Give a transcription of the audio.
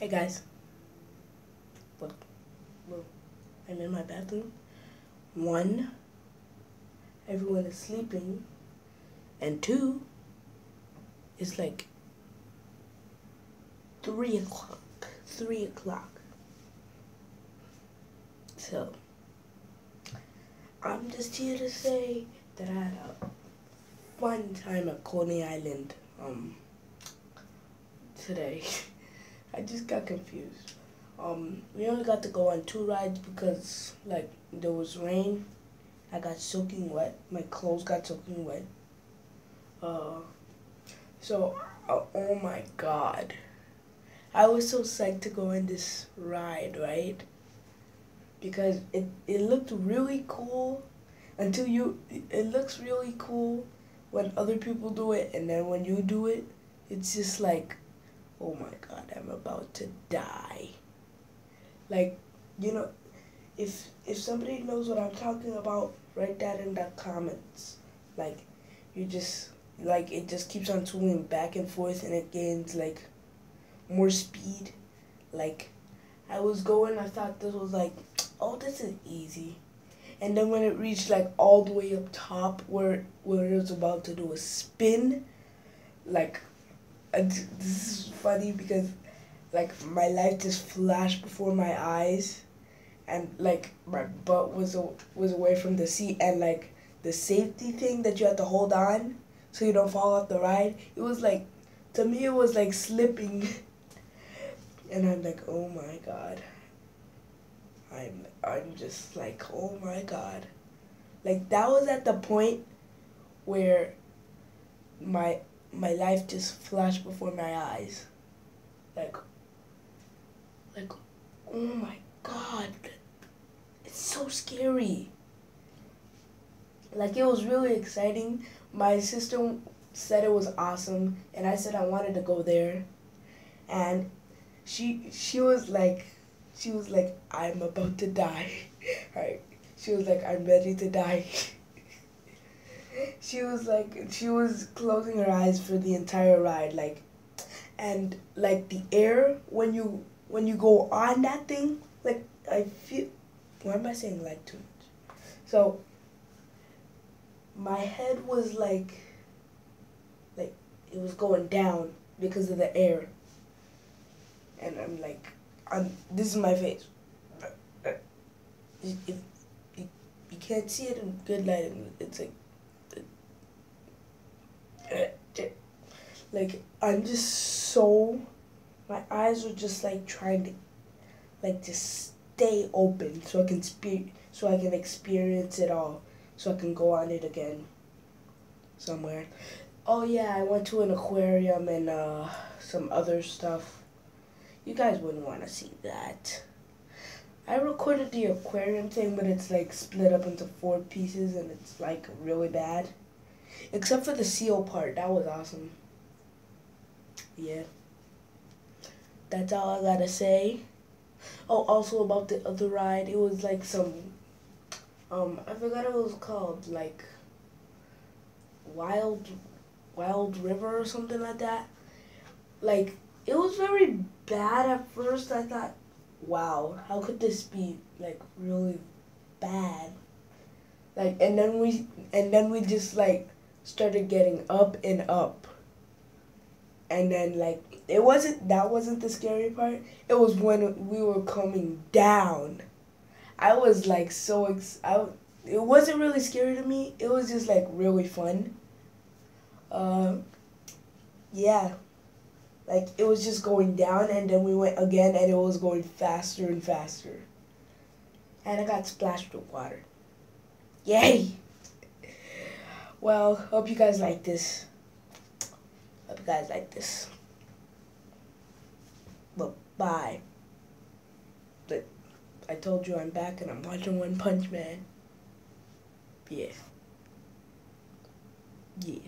Hey guys. Look, look, I'm in my bathroom. One, everyone is sleeping. And two, it's like three o'clock. Three o'clock. So, I'm just here to say that I had a fun time at Coney Island um, today. I just got confused. Um, we only got to go on two rides because like there was rain. I got soaking wet. My clothes got soaking wet. Uh, so uh, oh my god, I was so psyched to go on this ride, right? Because it it looked really cool until you. It looks really cool when other people do it, and then when you do it, it's just like oh my god, I'm about to die. Like, you know, if if somebody knows what I'm talking about, write that in the comments. Like, you just like it just keeps on swinging back and forth, and it gains like more speed. Like, I was going, I thought this was like, oh, this is easy. And then when it reached like all the way up top, where where it was about to do a spin, like and this is funny because like my life just flashed before my eyes. And like my butt was was away from the seat. And like the safety thing that you had to hold on so you don't fall off the ride it was like to me it was like slipping. And i'm like oh my god. I'm i'm just like oh my god. Like that was at the point where my my life just flashed before my eyes. Like, like, oh my god, it's so scary. Like, it was really exciting. My sister said it was awesome, and I said I wanted to go there. And she, she was like, she was like, I'm about to die. right? She was like, I'm ready to die. she was like she was closing her eyes for the entire ride like and like the air when you when you go on that thing like i feel why am i saying like too much? So my head was like like it was going down because of the air. And i'm like i'm this is my face. If, uh, if you, you can't see it in good light it's like like I'm just so my eyes were just like trying to like just stay open so I can speak so I can experience it all so I can go on it again somewhere. Oh yeah, I went to an aquarium and uh, some other stuff. You guys wouldn't want to see that. I recorded the aquarium thing, but it's like split up into four pieces and it's like really bad. Except for the seal part, that was awesome yeah. That's all I gotta say. Oh, also about the other ride, it was like some, um, I forgot it was called, like, Wild, Wild River or something like that. Like, it was very bad at first. I thought, wow, how could this be, like, really bad? Like, and then we, and then we just, like, started getting up and up and then like it wasn't that wasn't the scary part. It was when we were coming down. I was like so ex- I, it wasn't really scary to me. It was just like really fun. Um, yeah, like it was just going down, and then we went again, and it was going faster and faster. And I got splashed with water. Yay! Well, hope you guys like this. You guys like this. But bye. But I told you I'm back and I'm watching One Punch Man. Yeah. Yeah.